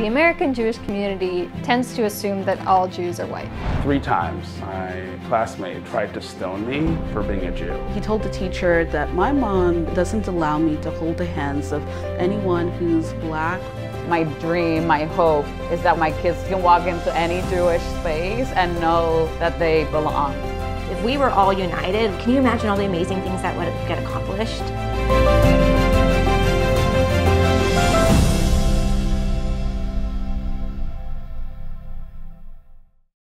The American Jewish community tends to assume that all Jews are white. Three times my classmate tried to stone me for being a Jew. He told the teacher that my mom doesn't allow me to hold the hands of anyone who's black. My dream, my hope is that my kids can walk into any Jewish space and know that they belong. If we were all united, can you imagine all the amazing things that would get accomplished?